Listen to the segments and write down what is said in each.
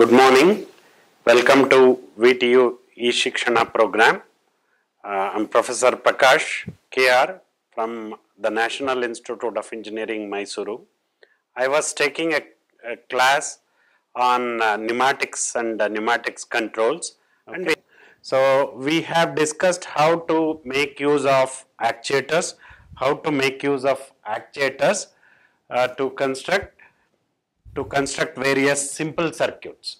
Good morning. Welcome to VTU e-Shikshana program. Uh, I'm Professor Prakash KR from the National Institute of Engineering, Mysuru. I was taking a, a class on uh, pneumatics and uh, pneumatics controls. And we, so we have discussed how to make use of actuators, how to make use of actuators uh, to construct to construct various simple circuits.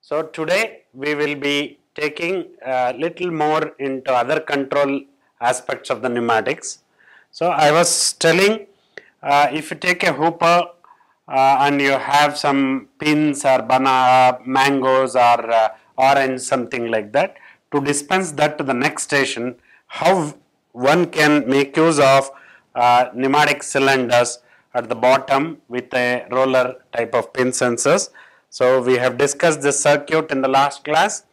So today we will be taking a little more into other control aspects of the pneumatics. So I was telling uh, if you take a hopper uh, and you have some pins or banana, mangoes or uh, orange something like that to dispense that to the next station how one can make use of uh, pneumatic cylinders at the bottom with a roller type of pin sensors. So we have discussed this circuit in the last class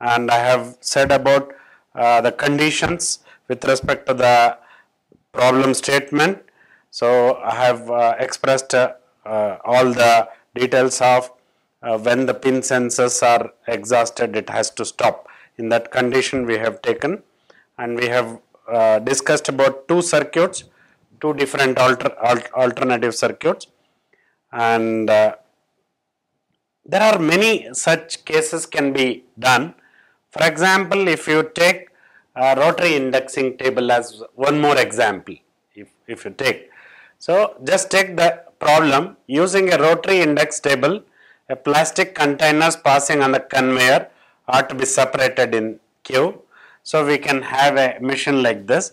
and I have said about uh, the conditions with respect to the problem statement. So I have uh, expressed uh, uh, all the details of uh, when the pin sensors are exhausted it has to stop. In that condition we have taken and we have uh, discussed about two circuits two different alter, al- alternative circuits and uh, there are many such cases can be done. For example, if you take a rotary indexing table as one more example, if, if you take. So, just take the problem using a rotary index table, a plastic containers passing on the conveyor are to be separated in queue. So, we can have a machine like this.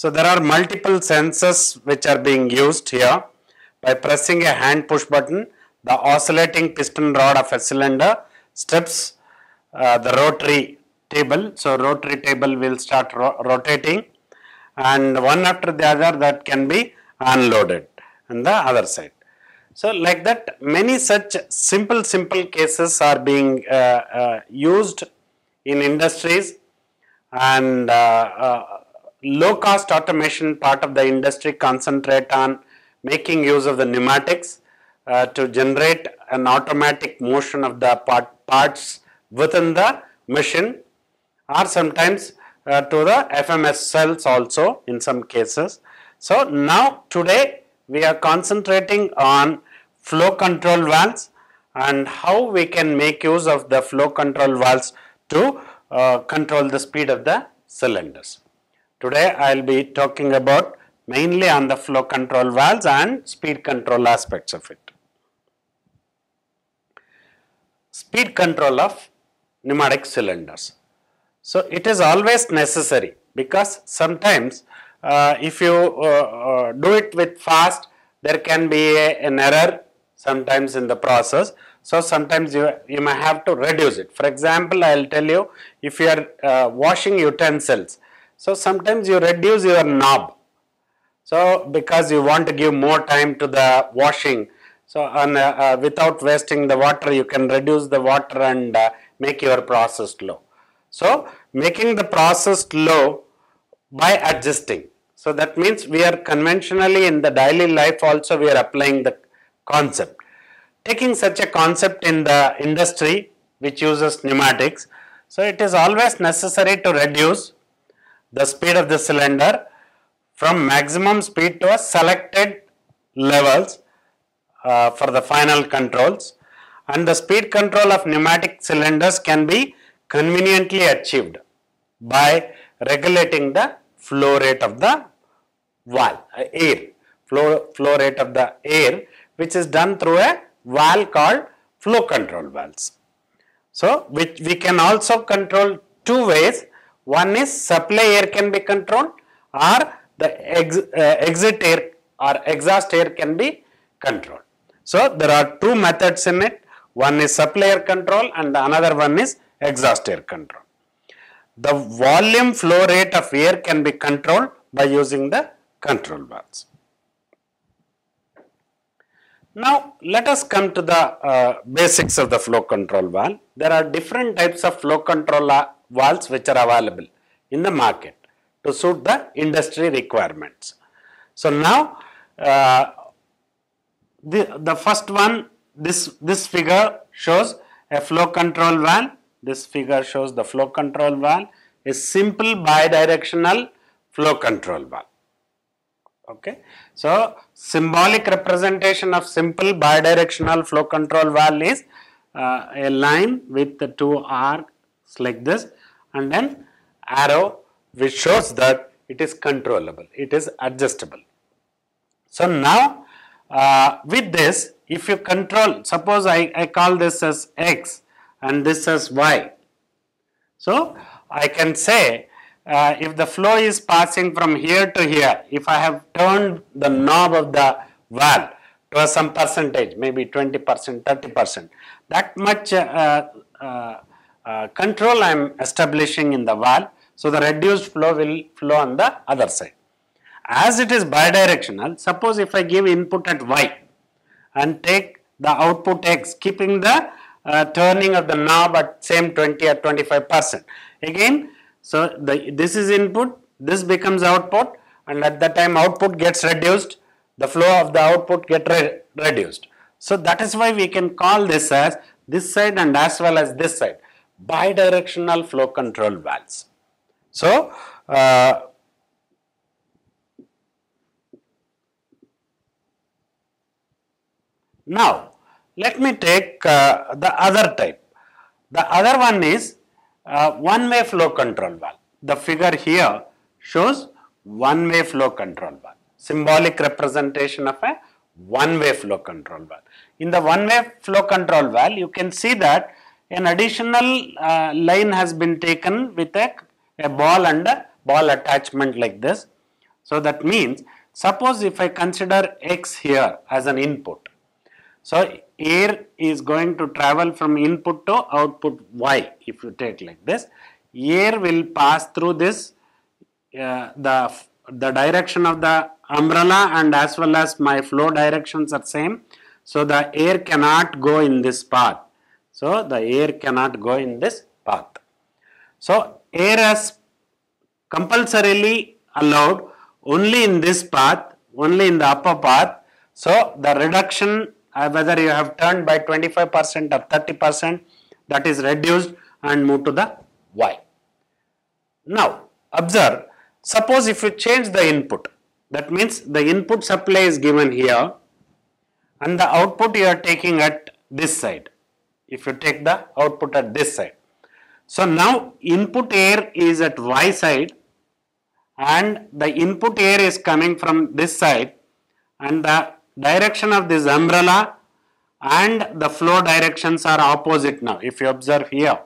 So, there are multiple sensors which are being used here. By pressing a hand push button, the oscillating piston rod of a cylinder steps uh, the rotary table. So, rotary table will start ro rotating and one after the other that can be unloaded on the other side. So, like that many such simple simple cases are being uh, uh, used in industries and uh, uh, low cost automation part of the industry concentrate on making use of the pneumatics uh, to generate an automatic motion of the part, parts within the machine or sometimes uh, to the FMS cells also in some cases. So now today we are concentrating on flow control valves and how we can make use of the flow control valves to uh, control the speed of the cylinders. Today I will be talking about mainly on the flow control valves and speed control aspects of it. Speed control of pneumatic cylinders. So it is always necessary because sometimes uh, if you uh, uh, do it with fast there can be a, an error sometimes in the process. So sometimes you, you may have to reduce it. For example, I will tell you if you are uh, washing utensils, so sometimes you reduce your knob. So because you want to give more time to the washing, so and, uh, uh, without wasting the water, you can reduce the water and uh, make your process low. So making the process low by adjusting. So that means we are conventionally in the daily life also we are applying the concept. Taking such a concept in the industry which uses pneumatics, so it is always necessary to reduce the speed of the cylinder from maximum speed to a selected levels uh, for the final controls. And the speed control of pneumatic cylinders can be conveniently achieved by regulating the flow rate of the valve, uh, air, flow, flow rate of the air which is done through a valve called flow control valves. So, which we can also control two ways, one is supply air can be controlled or the ex, uh, exit air or exhaust air can be controlled. So, there are two methods in it, one is supply air control and another one is exhaust air control. The volume flow rate of air can be controlled by using the control valves. Now, let us come to the uh, basics of the flow control valve. There are different types of flow control valves which are available in the market to suit the industry requirements. So, now uh, the, the first one this, this figure shows a flow control valve. This figure shows the flow control valve is simple bidirectional flow control valve. Okay. So, symbolic representation of simple bidirectional flow control valve is uh, a line with the two arcs like this and then arrow which shows that it is controllable, it is adjustable. So, now uh, with this if you control suppose I, I call this as x and this as y. So, I can say uh, if the flow is passing from here to here, if I have turned the knob of the valve to some percentage, maybe 20 percent, 30 percent, that much uh, uh, control I am establishing in the valve. So, the reduced flow will flow on the other side. As it is bidirectional, suppose if I give input at y and take the output x, keeping the uh, turning of the knob at same 20 or 25 percent. Again, so the, this is input, this becomes output and at that time output gets reduced, the flow of the output get re reduced. So that is why we can call this as this side and as well as this side bidirectional flow control valves. So, uh, now let me take uh, the other type. The other one is uh, one-way flow control valve. The figure here shows one-way flow control valve, symbolic representation of a one-way flow control valve. In the one-way flow control valve, you can see that an additional uh, line has been taken with a, a ball and a ball attachment like this. So that means, suppose if I consider x here as an input, so air is going to travel from input to output y if you take like this. Air will pass through this uh, the the direction of the umbrella and as well as my flow directions are same. So the air cannot go in this path. So the air cannot go in this path. So air is compulsorily allowed only in this path, only in the upper path. So the reduction uh, whether you have turned by 25 percent or 30 percent that is reduced and move to the y. Now observe suppose if you change the input that means the input supply is given here and the output you are taking at this side if you take the output at this side. So now input air is at y side and the input air is coming from this side and the direction of this umbrella and the flow directions are opposite now if you observe here.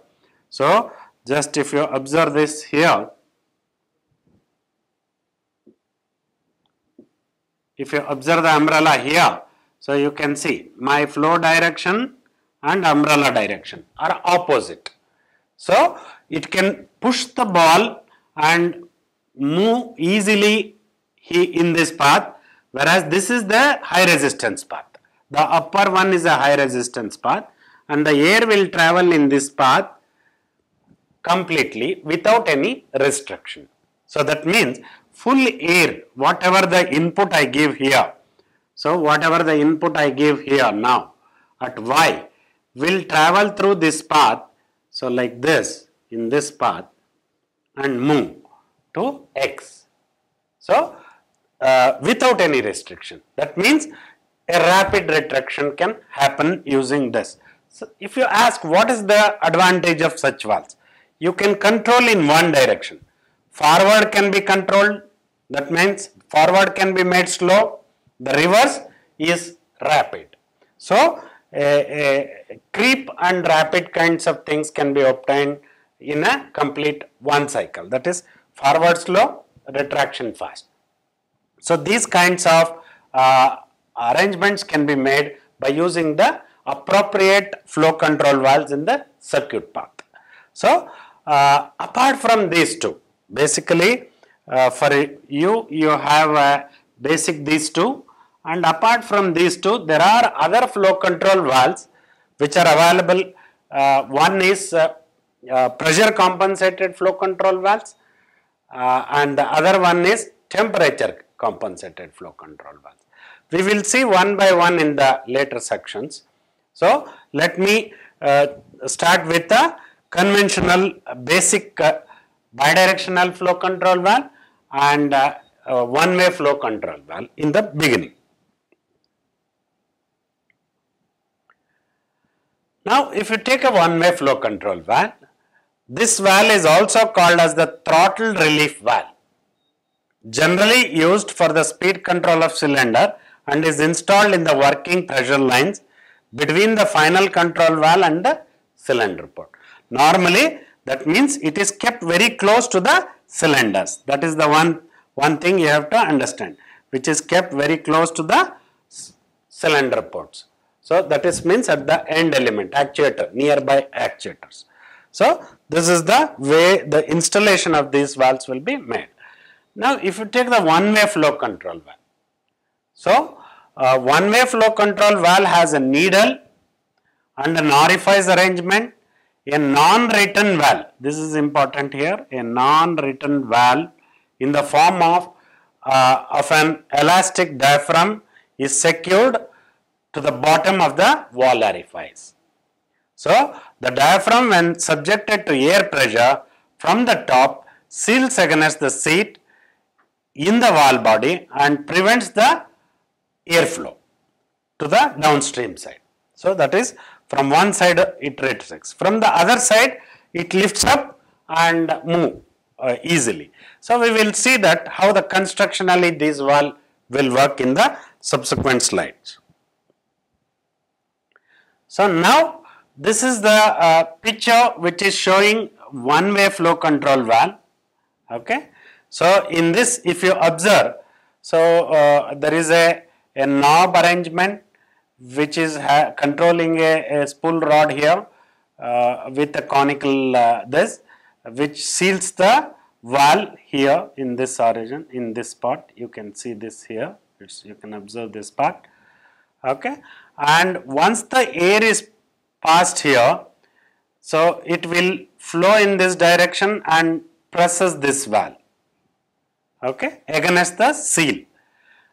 So, just if you observe this here, if you observe the umbrella here, so you can see my flow direction and umbrella direction are opposite. So, it can push the ball and move easily in this path whereas this is the high resistance path. The upper one is a high resistance path and the air will travel in this path completely without any restriction. So that means full air, whatever the input I give here, so whatever the input I give here now at y will travel through this path, so like this in this path and move to x. So uh, without any restriction. That means a rapid retraction can happen using this. So, if you ask what is the advantage of such valves, you can control in one direction. Forward can be controlled, that means forward can be made slow, the reverse is rapid. So, a, creep and rapid kinds of things can be obtained in a complete one cycle that is forward slow, retraction fast. So these kinds of uh, arrangements can be made by using the appropriate flow control valves in the circuit path. So uh, apart from these two, basically uh, for you, you have a basic these two and apart from these two, there are other flow control valves which are available. Uh, one is uh, uh, pressure compensated flow control valves and the other one is temperature compensated flow control valves. We will see one by one in the later sections. So, let me uh, start with a conventional uh, basic uh, bidirectional flow control valve and uh, uh, one way flow control valve in the beginning. Now, if you take a one way flow control valve, this valve is also called as the throttle relief valve generally used for the speed control of cylinder and is installed in the working pressure lines between the final control valve and the cylinder port. Normally that means it is kept very close to the cylinders. That is the one, one thing you have to understand which is kept very close to the cylinder ports. So that is means at the end element actuator nearby actuators. So this is the way the installation of these valves will be made. Now, if you take the one way flow control valve, so uh, one way flow control valve has a needle and an orifice arrangement, a non-return valve, this is important here, a non-return valve in the form of, uh, of an elastic diaphragm is secured to the bottom of the valve orifice. So, the diaphragm when subjected to air pressure from the top seals against the seat in the valve body and prevents the airflow to the downstream side. So, that is from one side it retracts, from the other side it lifts up and move uh, easily. So, we will see that how the constructionally this wall will work in the subsequent slides. So, now this is the uh, picture which is showing one way flow control valve. Okay. So, in this if you observe, so uh, there is a, a knob arrangement which is controlling a, a, spool rod here uh, with a conical uh, this which seals the valve here in this origin in this part you can see this here it's, you can observe this part okay and once the air is passed here so it will flow in this direction and presses this valve. Okay, against the seal.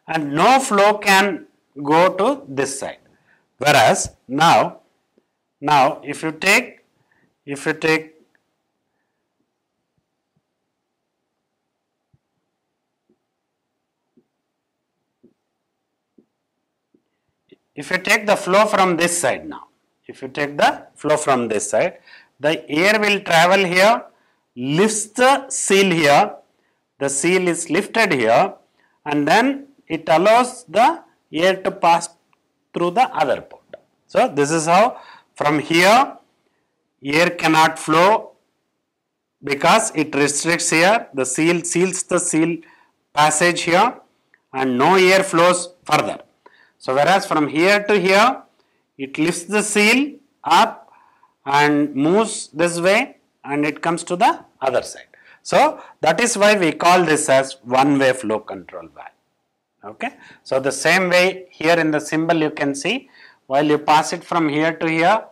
And no flow can go to this side. Whereas now, now if you take, if you take if you take the flow from this side now, if you take the flow from this side, the air will travel here, lifts the seal here the seal is lifted here and then it allows the air to pass through the other port. So, this is how from here air cannot flow because it restricts here the seal seals the seal passage here and no air flows further. So, whereas from here to here it lifts the seal up and moves this way and it comes to the other side. So, that is why we call this as one way flow control valve. Okay. So, the same way here in the symbol you can see while you pass it from here to here,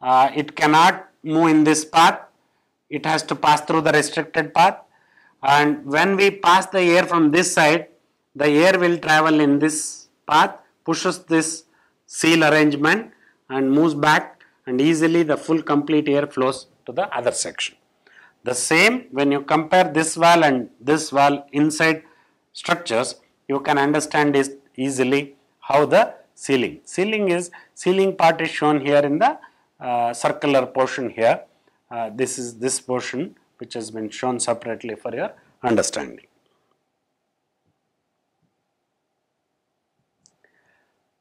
uh, it cannot move in this path, it has to pass through the restricted path and when we pass the air from this side, the air will travel in this path, pushes this seal arrangement and moves back and easily the full complete air flows to the other section. The same when you compare this valve and this valve inside structures, you can understand is easily how the sealing. Sealing is, sealing part is shown here in the uh, circular portion here. Uh, this is this portion which has been shown separately for your understanding.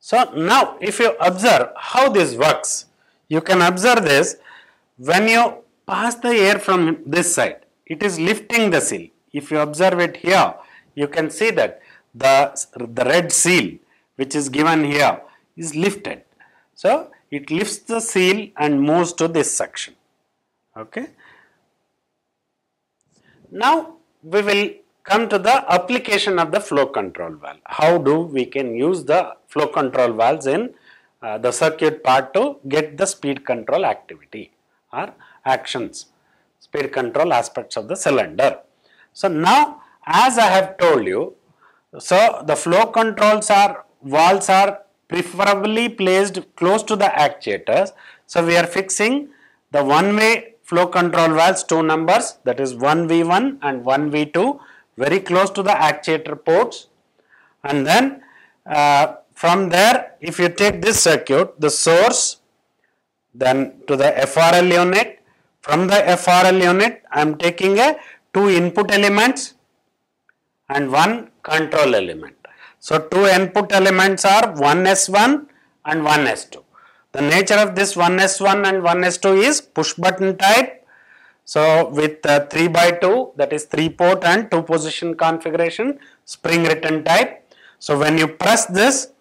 So now if you observe how this works, you can observe this when you pass the air from this side. It is lifting the seal. If you observe it here, you can see that the, the red seal which is given here is lifted. So, it lifts the seal and moves to this section. Okay. Now, we will come to the application of the flow control valve. How do we can use the flow control valves in uh, the circuit part to get the speed control activity or actions, speed control aspects of the cylinder. So now as I have told you, so the flow controls are, valves are preferably placed close to the actuators So we are fixing the one way flow control valves two numbers that is 1V1 and 1V2 very close to the actuator ports and then uh, from there if you take this circuit the source then to the FRL unit from the FRL unit I am taking a two input elements and one control element. So, two input elements are 1S1 and 1S2. The nature of this 1S1 and 1S2 is push button type. So, with uh, 3 by 2 that is 3 port and 2 position configuration spring return type. So, when you press this,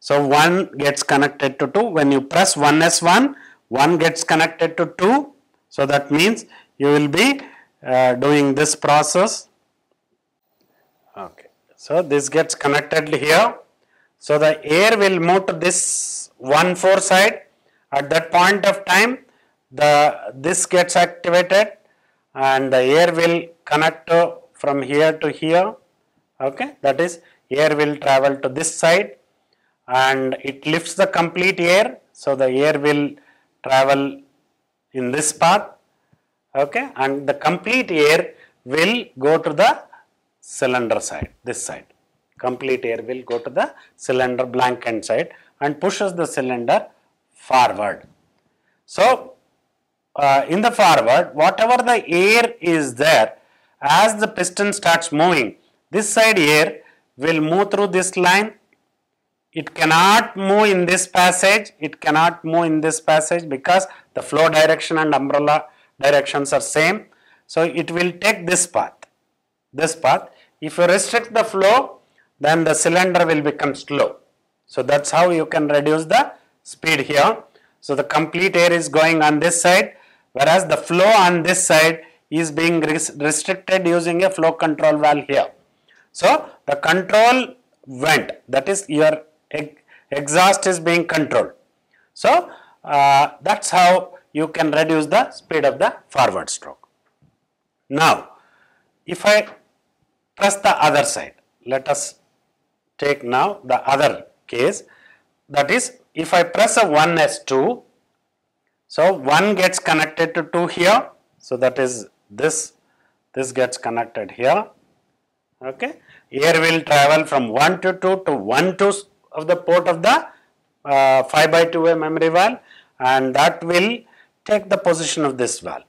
so 1 gets connected to 2. When you press 1S1, 1 gets connected to 2. So, that means you will be uh, doing this process. Okay. So, this gets connected here. So, the air will move to this 1 4 side. At that point of time, the this gets activated and the air will connect to, from here to here. Okay. That is air will travel to this side and it lifts the complete air. So, the air will travel in this path okay and the complete air will go to the cylinder side this side complete air will go to the cylinder blank end side and pushes the cylinder forward so uh, in the forward whatever the air is there as the piston starts moving this side air will move through this line it cannot move in this passage it cannot move in this passage because the flow direction and umbrella directions are same. So, it will take this path, this path. If you restrict the flow, then the cylinder will become slow. So, that is how you can reduce the speed here. So, the complete air is going on this side, whereas the flow on this side is being restricted using a flow control valve here. So, the control vent that is your exhaust is being controlled. So, uh, that is how you can reduce the speed of the forward stroke. Now, if I press the other side, let us take now the other case that is if I press a 1S2, so 1 gets connected to 2 here, so that is this, this gets connected here, okay. Air will travel from 1 to 2 to 1 to of the port of the uh, 5 by 2 way memory valve and that will take the position of this valve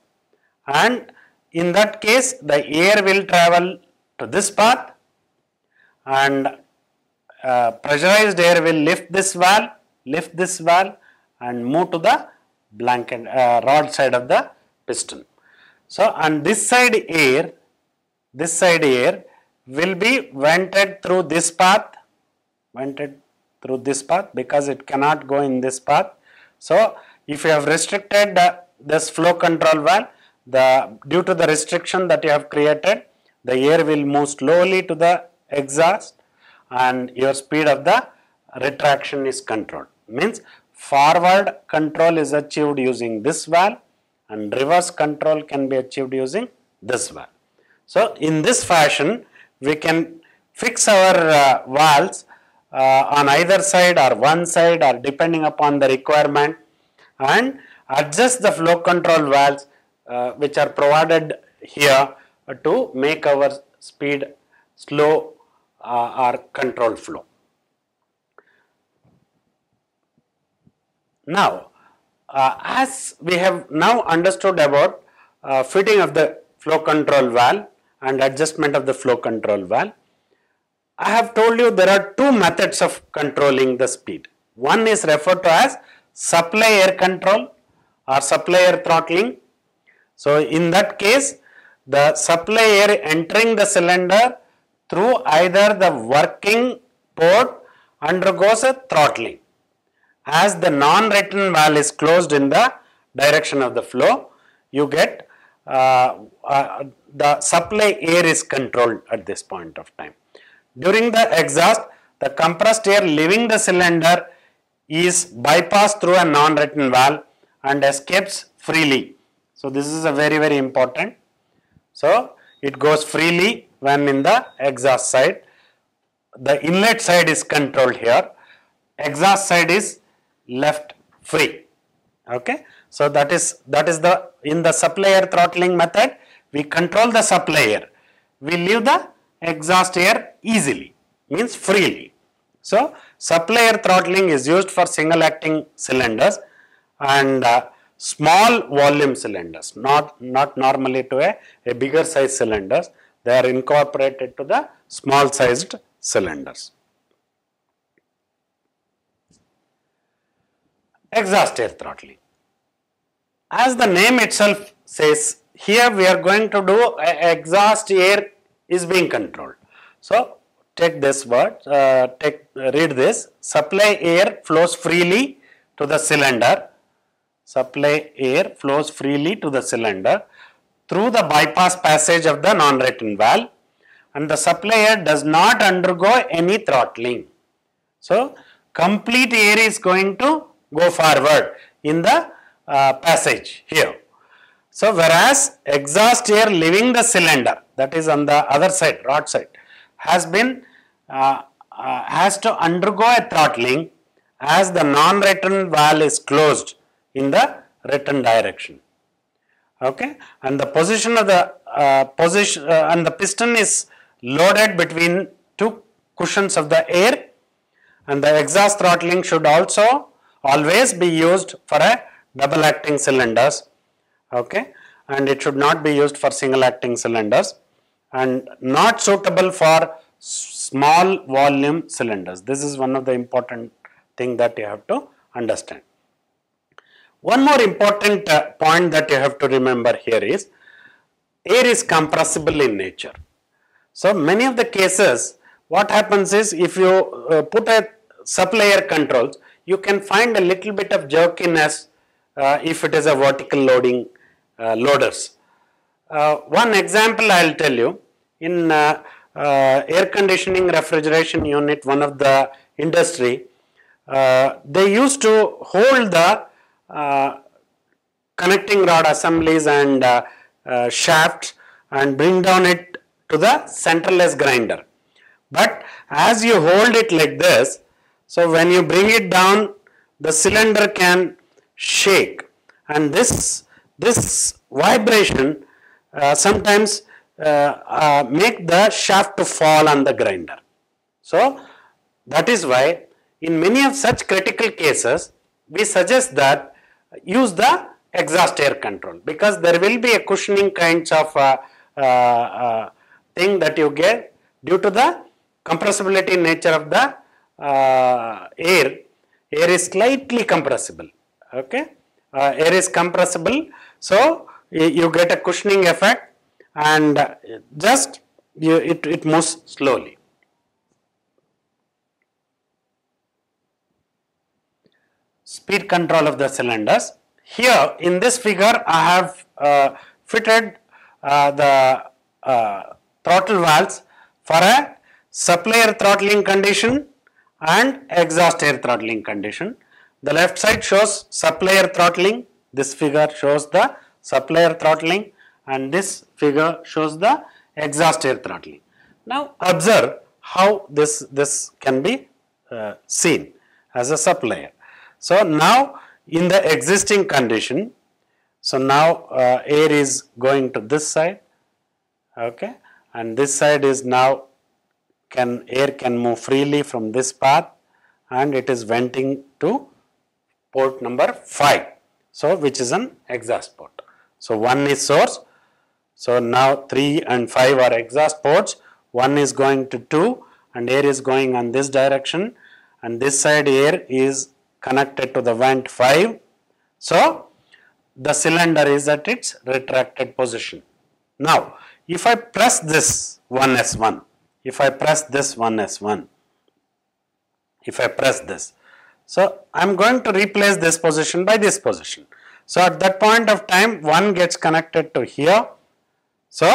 and in that case the air will travel to this path and uh, pressurized air will lift this valve, lift this valve and move to the blanket uh, rod side of the piston. So, and this side air, this side air will be vented through this path, vented through this path because it cannot go in this path. So, if you have restricted uh, this flow control valve, the due to the restriction that you have created, the air will move slowly to the exhaust and your speed of the retraction is controlled. Means forward control is achieved using this valve and reverse control can be achieved using this valve. So, in this fashion we can fix our uh, valves uh, on either side or one side or depending upon the requirement and adjust the flow control valves uh, which are provided here to make our speed slow uh, or control flow. Now, uh, as we have now understood about uh, fitting of the flow control valve and adjustment of the flow control valve, I have told you there are two methods of controlling the speed. One is referred to as supply air control or supply air throttling. So, in that case the supply air entering the cylinder through either the working port undergoes a throttling. As the non-return valve is closed in the direction of the flow, you get uh, uh, the supply air is controlled at this point of time. During the exhaust, the compressed air leaving the cylinder is bypassed through a non-return valve and escapes freely. So, this is a very very important. So, it goes freely when in the exhaust side. The inlet side is controlled here, exhaust side is left free. Okay. So that is that is the in the supply air throttling method we control the supply air. We leave the exhaust air easily means freely. So supply air throttling is used for single acting cylinders and uh, small volume cylinders not not normally to a, a bigger size cylinders they are incorporated to the small sized cylinders. Exhaust air throttling. As the name itself says, here we are going to do exhaust air is being controlled. So, take this word, uh, take read this, supply air flows freely to the cylinder, supply air flows freely to the cylinder through the bypass passage of the non-return valve and the supply air does not undergo any throttling. So, complete air is going to go forward in the uh, passage here. So, whereas exhaust air leaving the cylinder that is on the other side rod side has been uh, uh, has to undergo a throttling as the non-return valve is closed in the return direction. Okay, and the position of the uh, position uh, and the piston is loaded between two cushions of the air. And the exhaust throttling should also always be used for a double acting cylinders. Okay? And it should not be used for single acting cylinders and not suitable for small volume cylinders. This is one of the important thing that you have to understand. One more important uh, point that you have to remember here is air is compressible in nature. So many of the cases what happens is if you uh, put a supply air controls you can find a little bit of jerkiness uh, if it is a vertical loading uh, loaders. Uh, one example I will tell you in uh, uh, air conditioning refrigeration unit one of the industry uh, they used to hold the connecting rod assemblies and shafts and bring down it to the centerless grinder. But as you hold it like this, so when you bring it down, the cylinder can shake and this, this vibration uh, sometimes uh, uh, make the shaft to fall on the grinder. So that is why in many of such critical cases, we suggest that use the exhaust air control because there will be a cushioning kinds of uh, uh, thing that you get due to the compressibility nature of the uh, air, air is slightly compressible, okay. Uh, air is compressible, so you get a cushioning effect and just you, it, it moves slowly. Speed control of the cylinders. Here in this figure I have uh, fitted uh, the uh, throttle valves for a supply air throttling condition and exhaust air throttling condition. The left side shows supply air throttling, this figure shows the supply air throttling and this figure shows the exhaust air throttling. Now observe how this, this can be uh, seen as a supply air. So now in the existing condition, so now uh, air is going to this side, okay, and this side is now can air can move freely from this path and it is venting to port number 5. So, which is an exhaust port. So, 1 is source. So, now 3 and 5 are exhaust ports. 1 is going to 2 and air is going on this direction and this side air is connected to the vent 5. So, the cylinder is at its retracted position. Now, if I press this 1S1, if I press this 1S1, if I press this. So, I am going to replace this position by this position. So, at that point of time one gets connected to here. So,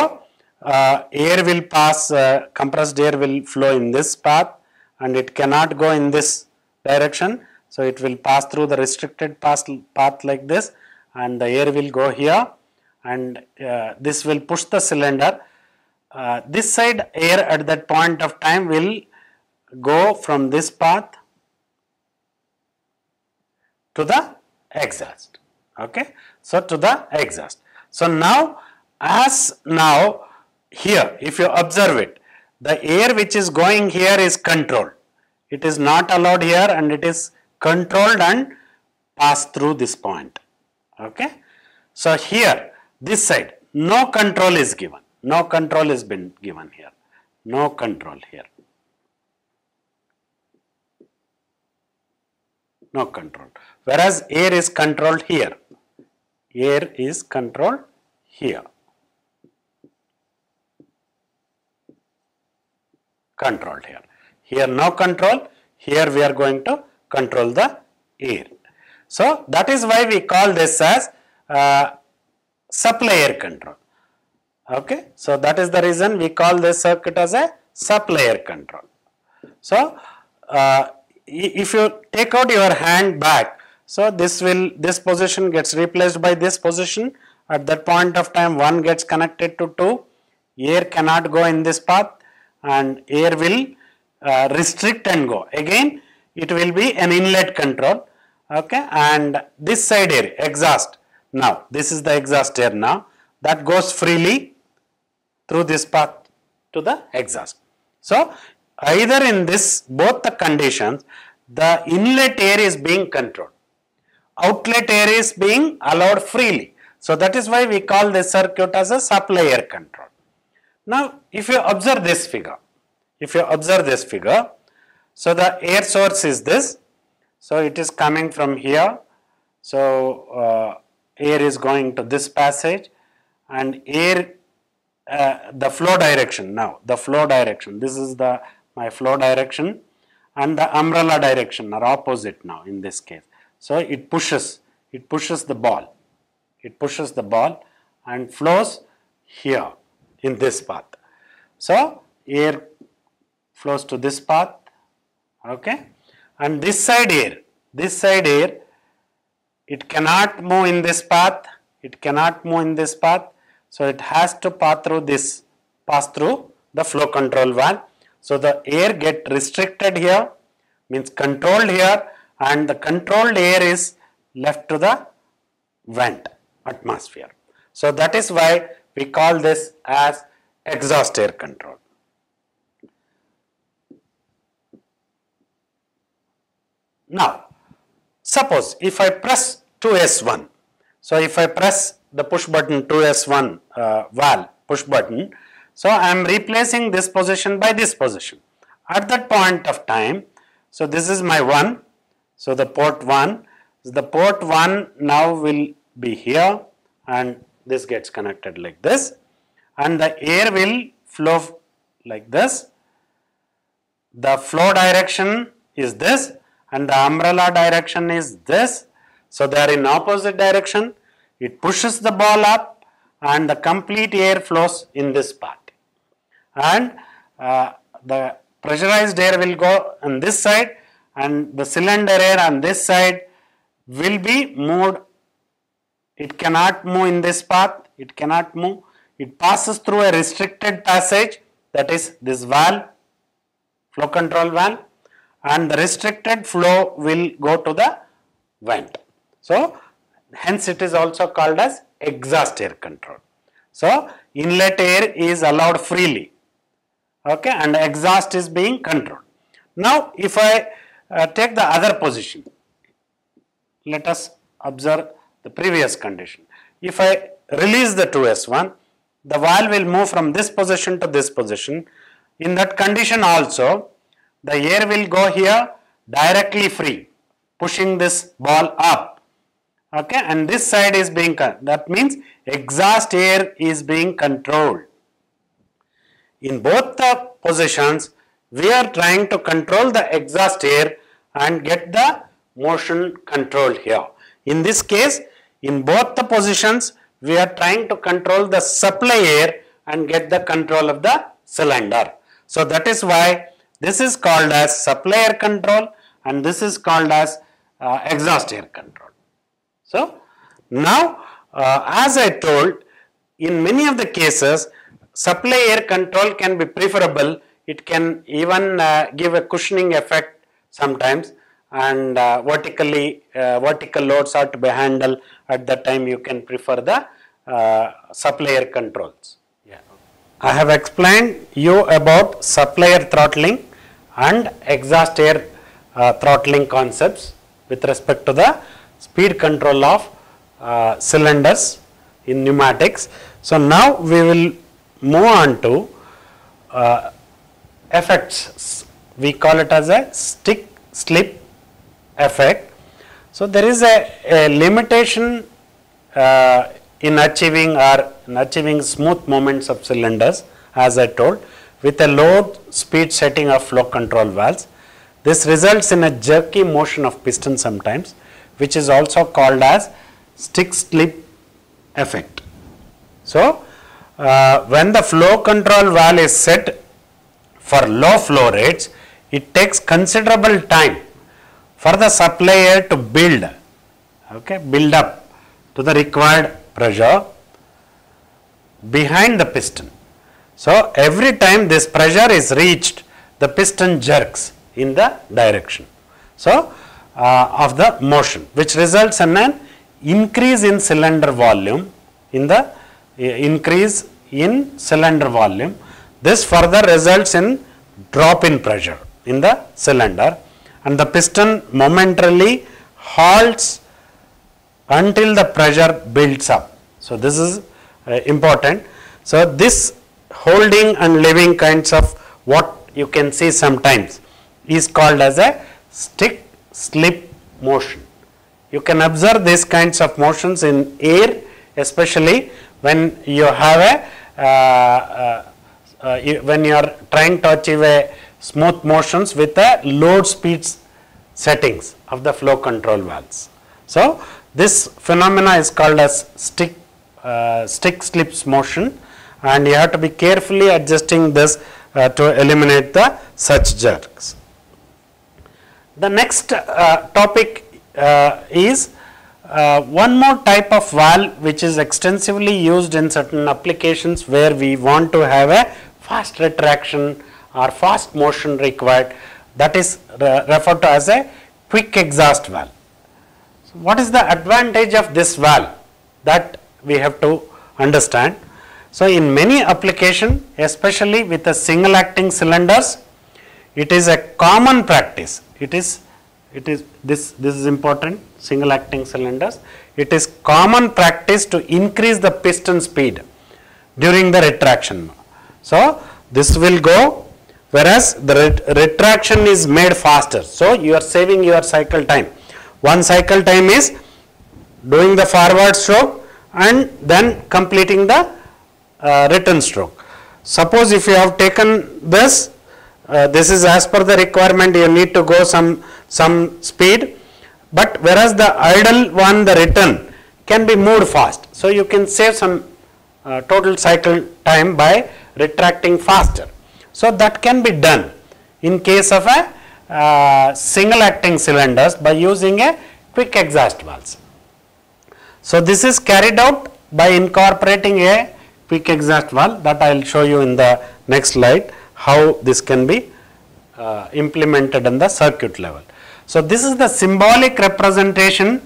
uh, air will pass, uh, compressed air will flow in this path and it cannot go in this direction. So, it will pass through the restricted path, path like this and the air will go here and uh, this will push the cylinder uh, this side air at that point of time will go from this path to the exhaust okay. So to the exhaust. So now as now here if you observe it the air which is going here is controlled. It is not allowed here and it is controlled and passed through this point. Okay. So here this side no control is given. No control is been given here. No control here. No control. Whereas air is controlled here. Air is controlled here. Controlled here. Here no control. Here we are going to control the air. So that is why we call this as uh, supply air control. Okay. So that is the reason we call this circuit as a supply air control. So uh, if you take out your hand back, so this will this position gets replaced by this position. At that point of time, one gets connected to two. Air cannot go in this path, and air will uh, restrict and go. Again, it will be an inlet control. Okay, and this side air exhaust. Now this is the exhaust air. Now that goes freely through this path to the exhaust. So either in this both the conditions the inlet air is being controlled outlet air is being allowed freely. So that is why we call this circuit as a supply air control. Now if you observe this figure if you observe this figure so the air source is this. So it is coming from here. So uh, air is going to this passage and air uh, the flow direction. Now the flow direction this is the my flow direction and the umbrella direction are opposite now in this case. So it pushes, it pushes the ball, it pushes the ball and flows here in this path. So air flows to this path, okay, and this side air, this side air, it cannot move in this path, it cannot move in this path, so it has to pass through this, pass through the flow control valve. So the air get restricted here means controlled here and the controlled air is left to the vent atmosphere. So that is why we call this as exhaust air control. Now suppose if I press 2S1, so if I press the push button 2S1 uh, valve push button so I am replacing this position by this position. At that point of time, so this is my 1, so the port 1, the port 1 now will be here and this gets connected like this and the air will flow like this. The flow direction is this and the umbrella direction is this. So they are in opposite direction. It pushes the ball up and the complete air flows in this part. and uh, the pressurized air will go on this side and the cylinder air on this side will be moved. It cannot move in this path, it cannot move. It passes through a restricted passage that is this valve, flow control valve and the restricted flow will go to the vent. So, hence it is also called as exhaust air control. So, inlet air is allowed freely okay and exhaust is being controlled. Now if I uh, take the other position, let us observe the previous condition. If I release the 2S1, the valve will move from this position to this position. In that condition also, the air will go here directly free, pushing this ball up. Okay, and this side is being, that means exhaust air is being controlled in both the positions we are trying to control the exhaust air and get the motion control here. In this case in both the positions we are trying to control the supply air and get the control of the cylinder. So that is why this is called as supply air control and this is called as uh, exhaust air control. So now uh, as I told in many of the cases supply air control can be preferable. It can even uh, give a cushioning effect sometimes and uh, vertically uh, vertical loads are to be handled at that time you can prefer the uh, supplier controls. Yeah. I have explained you about supply air throttling and exhaust air uh, throttling concepts with respect to the speed control of uh, cylinders in pneumatics. So now we will move on to uh, effects. We call it as a stick slip effect. So there is a, a limitation uh, in achieving or in achieving smooth movements of cylinders as I told with a low speed setting of flow control valves. This results in a jerky motion of piston sometimes which is also called as stick slip effect. So, uh, when the flow control valve is set for low flow rates, it takes considerable time for the supply air to build, okay, build up to the required pressure behind the piston. So, every time this pressure is reached, the piston jerks in the direction. So, uh, of the motion which results in an increase in cylinder volume in the uh, increase in cylinder volume. This further results in drop in pressure in the cylinder and the piston momentarily halts until the pressure builds up. So, this is uh, important. So, this holding and leaving kinds of what you can see sometimes is called as a stick slip motion. You can observe these kinds of motions in air especially when you have a uh, uh, uh, when you are trying to achieve a smooth motions with a load speeds settings of the flow control valves. So, this phenomena is called as stick uh, stick slips motion and you have to be carefully adjusting this uh, to eliminate the such jerks. The next uh, topic uh, is uh, one more type of valve which is extensively used in certain applications where we want to have a fast retraction or fast motion required that is re referred to as a quick exhaust valve. So, what is the advantage of this valve that we have to understand. So, in many application especially with the single acting cylinders it is a common practice it is it is this this is important single acting cylinders it is common practice to increase the piston speed during the retraction so this will go whereas the ret retraction is made faster. So you are saving your cycle time. One cycle time is doing the forward stroke and then completing the uh, return stroke. Suppose if you have taken this uh, this is as per the requirement you need to go some some speed. But whereas the idle one the return can be moved fast. So you can save some uh, total cycle time by retracting faster so that can be done in case of a uh, single acting cylinders by using a quick exhaust valves so this is carried out by incorporating a quick exhaust valve that I will show you in the next slide how this can be uh, implemented in the circuit level. So this is the symbolic representation,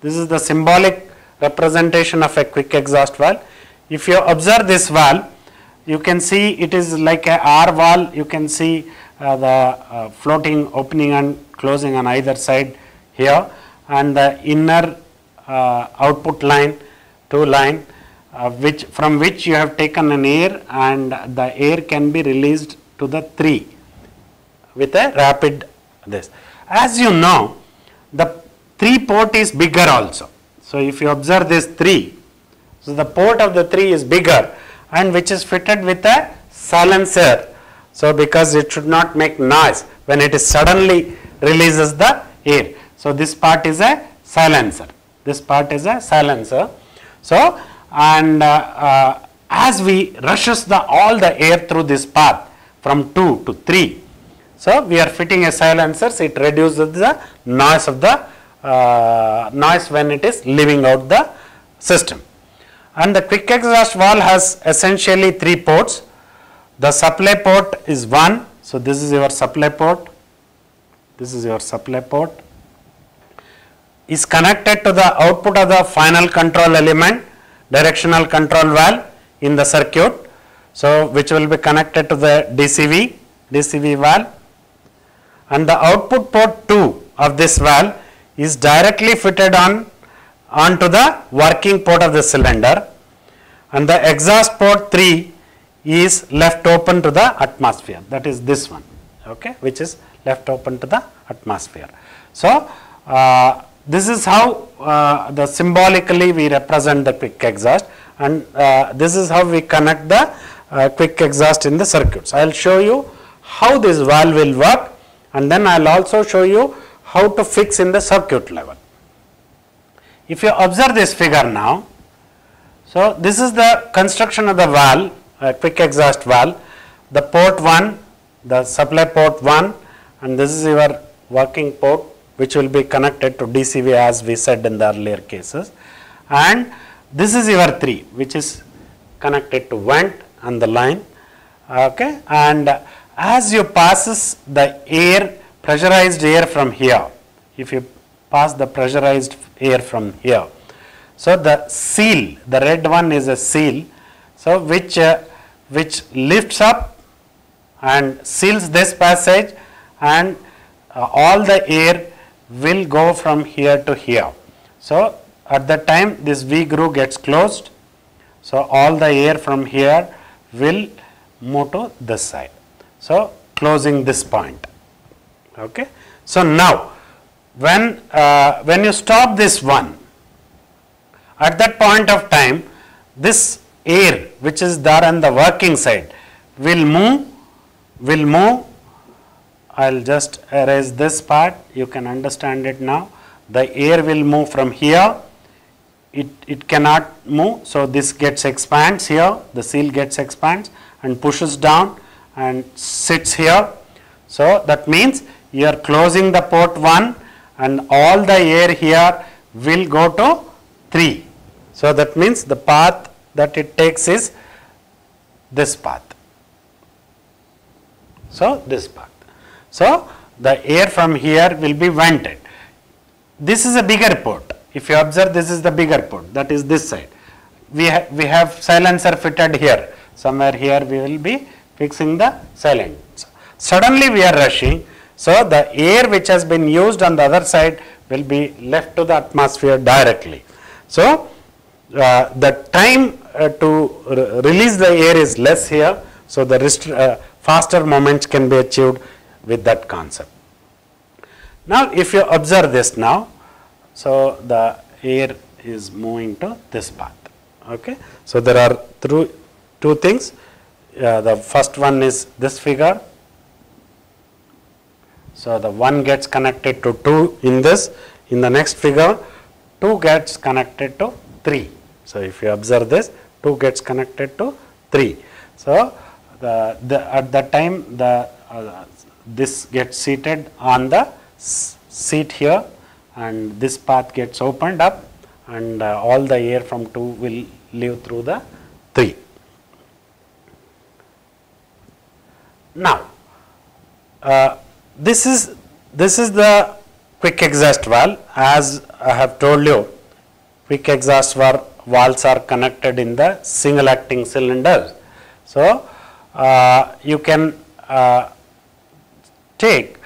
this is the symbolic representation of a quick exhaust valve. If you observe this valve, you can see it is like a OR valve, you can see uh, the uh, floating opening and closing on either side here and the inner uh, output line, two line uh, which from which you have taken an air and the air can be released to the 3 with a rapid this. As you know, the 3 port is bigger also. So, if you observe this 3, so the port of the 3 is bigger and which is fitted with a silencer. So, because it should not make noise when it is suddenly releases the air. So, this part is a silencer. This part is a silencer. So, and uh, uh, as we rushes the all the air through this path from 2 to 3 so, we are fitting a silencers, it reduces the noise of the uh, noise when it is leaving out the system. And the quick exhaust valve has essentially three ports. The supply port is one. So, this is your supply port, this is your supply port is connected to the output of the final control element directional control valve in the circuit so which will be connected to the DCV DCV valve and the output port 2 of this valve is directly fitted on onto the working port of the cylinder. And the exhaust port 3 is left open to the atmosphere. That is this one okay which is left open to the atmosphere. So uh, this is how uh, the symbolically we represent the quick exhaust. And uh, this is how we connect the uh, quick exhaust in the circuits. I will show you how this valve will work. And then i will also show you how to fix in the circuit level if you observe this figure now, so this is the construction of the valve, uh, quick exhaust valve, the port 1, the supply port 1 and this is your working port which will be connected to DCV as we said in the earlier cases. And this is your 3 which is connected to vent and the line. Okay? And as you passes the air pressurized air from here if you pass the pressurized air from here. So the seal, the red one is a seal, so which, uh, which lifts up and seals this passage and uh, all the air will go from here to here. So at the time this V groove gets closed, so all the air from here will move to this side. So closing this point. Okay. So now when, uh, when you stop this one, at that point of time, this air which is there on the working side will move, will move. I will just erase this part, you can understand it now. The air will move from here, it, it cannot move, so this gets expands here, the seal gets expands and pushes down and sits here. So that means you are closing the port 1 and all the air here will go to 3. So that means the path that it takes is this path. So this path. So the air from here will be vented. This is a bigger port. If you observe this is the bigger port that is this side. We, ha we have silencer fitted here. Somewhere here we will be fixing the silencer. Suddenly we are rushing. So the air which has been used on the other side will be left to the atmosphere directly. So uh, the time uh, to re release the air is less here. So the uh, faster moments can be achieved with that concept. Now if you observe this now, so the air is moving to this path. Okay. So there are through two things. Uh, the first one is this figure. So the one gets connected to two in this. In the next figure, two gets connected to three. So if you observe this, two gets connected to three. So the, the at that time the uh, this gets seated on the seat here and this path gets opened up and uh, all the air from 2 will leave through the 3. Now, uh, this is this is the quick exhaust valve as I have told you quick exhaust valves are connected in the single acting cylinders. So, uh, you can uh, take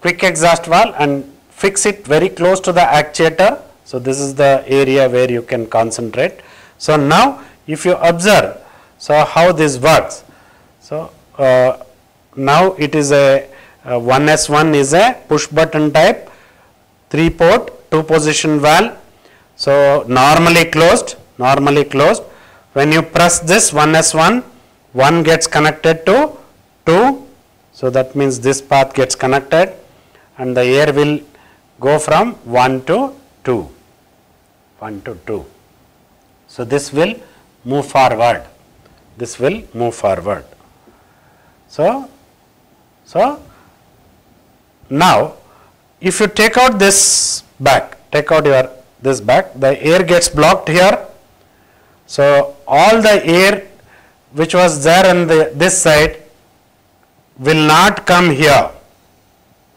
quick exhaust valve and fix it very close to the actuator. So, this is the area where you can concentrate. So, now if you observe, so how this works. So, uh, now it is a Uh, 1S1 is a push button type 3 port 2 position valve. So, normally closed, normally closed. When you press this 1S1, 1 gets connected to 2. So, that means this path gets connected and the air will go from 1 to 2, 1 to 2. So, this will move forward, this will move forward. So, so now if you take out this back, take out your this back, the air gets blocked here. So all the air which was there on the this side will not come here,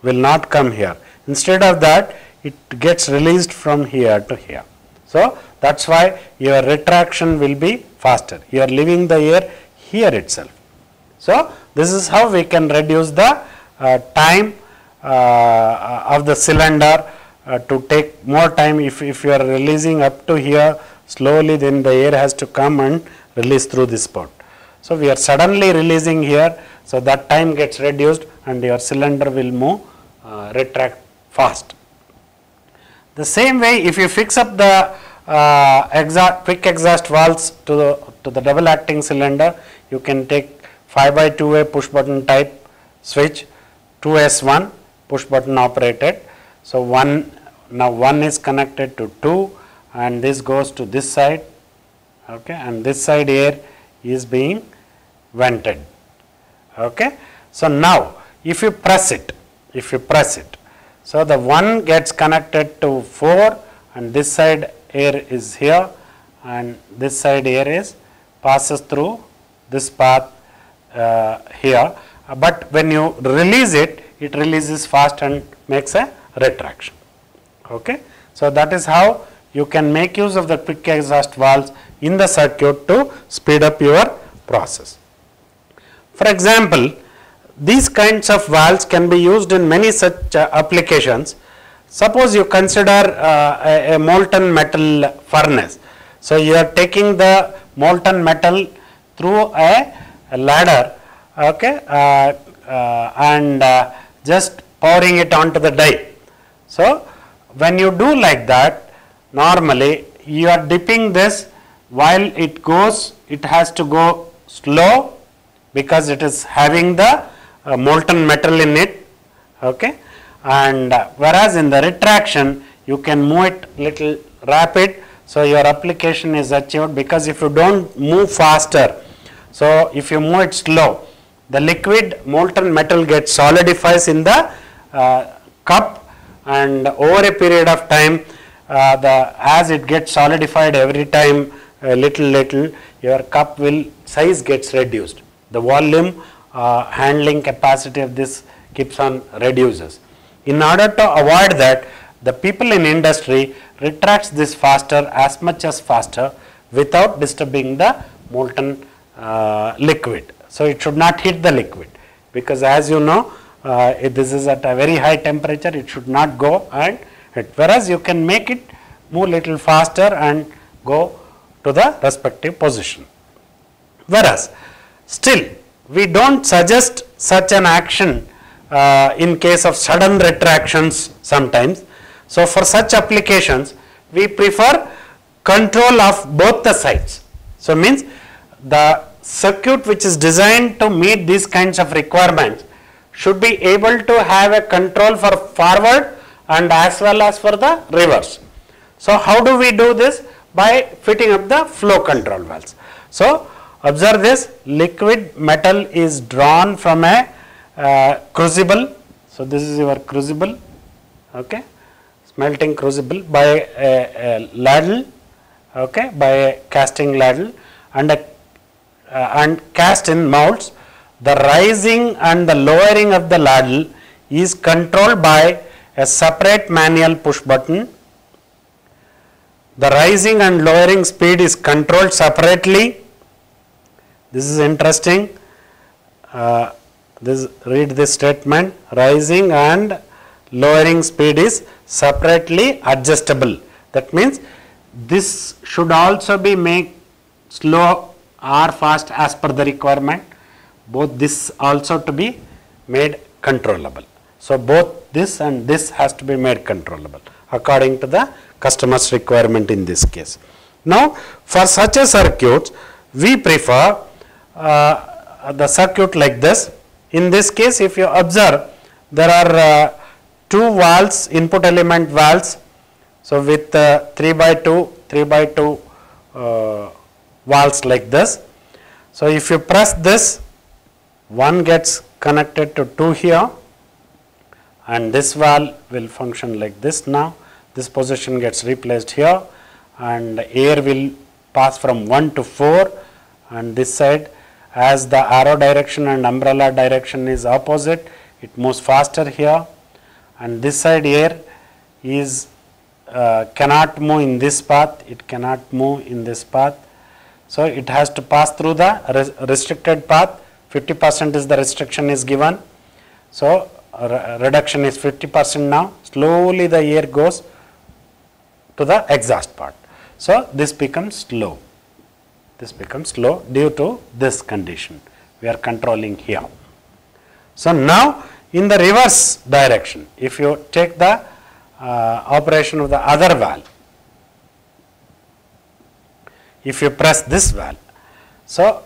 will not come here. Instead of that, it gets released from here to here. So, that is why your retraction will be faster. You are leaving the air here itself. So, this is how we can reduce the uh, time of the cylinder uh, to take more time if, if you are releasing up to here slowly then the air has to come and release through this port. So, we are suddenly releasing here so that time gets reduced and your cylinder will move uh, retract fast. The same way if you fix up the uh, exhaust, quick exhaust valves to the, to the double acting cylinder, you can take 5 by 2 way push button type switch 2S1 push button operated. So, one now one is connected to 2 and this goes to this side okay, and this side air is being vented. Okay. So, now if you press it, if you press it, so the one gets connected to 4 and this side air is here and this side air is passes through this path uh, here, but when you release it, it releases fast and makes a retraction. Okay. So, that is how you can make use of the quick exhaust valves in the circuit to speed up your process. For example, these kinds of valves can be used in many such uh, applications. Suppose you consider uh, a, a, molten metal furnace. So, you are taking the molten metal through a, a ladle okay, uh, uh and uh, just pouring it onto the die. So, when you do like that normally you are dipping this while it goes it has to go slow because it is having the uh, molten metal in it okay and uh, whereas in the retraction you can move it little rapid so your application is achieved because if you don't move faster so if you move it slow the liquid molten metal gets solidifies in the uh, cup and over a period of time uh, the as it gets solidified every time a little little your cup will size gets reduced the volume uh, handling capacity of this keeps on reduces. In order to avoid that, the people in industry retracts this faster as much as faster without disturbing the molten uh, liquid. So, it should not hit the liquid because as you know uh, this is at a very high temperature it should not go and hit whereas you can make it move little faster and go to the respective position. Whereas still we do not suggest such an action uh, in case of sudden retractions sometimes. So, for such applications we prefer control of both the sides. So, means the circuit which is designed to meet these kinds of requirements should be able to have a control for forward and as well as for the reverse. So, how do we do this? By fitting up the flow control valves. So, Observe this liquid metal is drawn from a uh, crucible. So, this is your crucible okay, smelting crucible by a, a ladle okay, by a casting ladle and, a, and cast in molds. The rising and the lowering of the ladle is controlled by a separate manual push button. The rising and lowering speed is controlled separately this is interesting. Uh, this read this statement rising and lowering speed is separately adjustable. That means this should also be made slow or fast as per the requirement. Both this also to be made controllable. So both this and this has to be made controllable according to the customer's requirement in this case. Now for such a circuit we prefer uh, the circuit like this. In this case if you observe there are uh, two valves input element valves. So, with uh, 3 by 2 3 by 2 valves like this. So, if you press this one gets connected to 2 here and this valve will function like this now. This position gets replaced here and air will pass from 1 to 4 and this side as the arrow direction and umbrella direction is opposite it moves faster here and this side air is uh, cannot move in this path, it cannot move in this path. So it has to pass through the res- restricted path, 50% is the restriction is given. So re- reduction is 50% now, slowly the air goes to the exhaust part. So this becomes slow. This becomes slow due to this condition. We are controlling here. So now in the reverse direction, if you take the uh, operation of the other valve, if you press this valve, so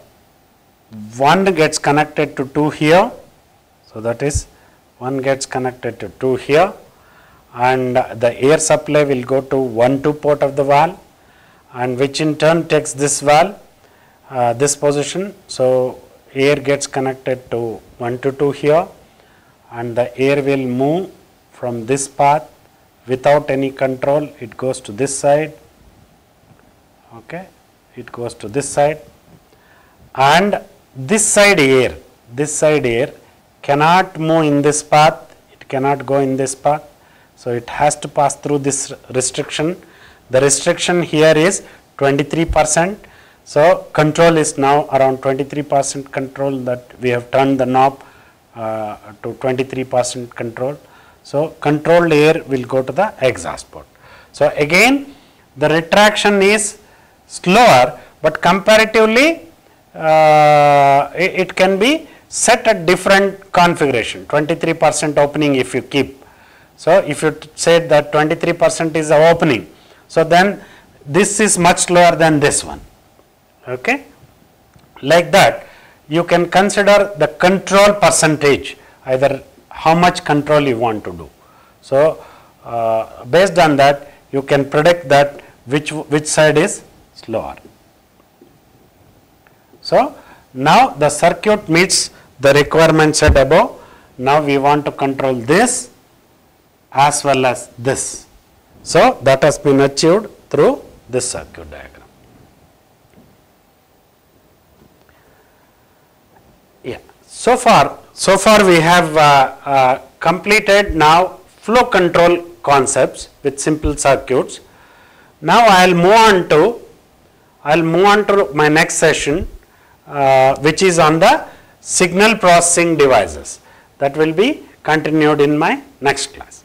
one gets connected to two here, so that is one gets connected to two here and the air supply will go to one two port of the valve and which in turn takes this valve uh, this position. So air gets connected to 1 to 2 here and the air will move from this path without any control. It goes to this side. Okay it goes to this side. And this side air this side air cannot move in this path. It cannot go in this path. So it has to pass through this restriction. The restriction here is 23 percent. So control is now around 23 percent control that we have turned the knob uh, to 23 percent control. So controlled air will go to the exhaust port. So again the retraction is slower but comparatively uh, it, it can be set at different configuration. 23 percent opening if you keep. So if you said that 23 percent is the opening so then this is much slower than this one. Okay? Like that you can consider the control percentage either how much control you want to do. So uh, based on that you can predict that which which side is slower so now the circuit meets the requirements set above now we want to control this as well as this so that has been achieved through this circuit diagram Yeah. So far, so far we have uh, uh, completed now flow control concepts with simple circuits. Now I will move on to I will move on to my next session, uh, which is on the signal processing devices. That will be continued in my next class.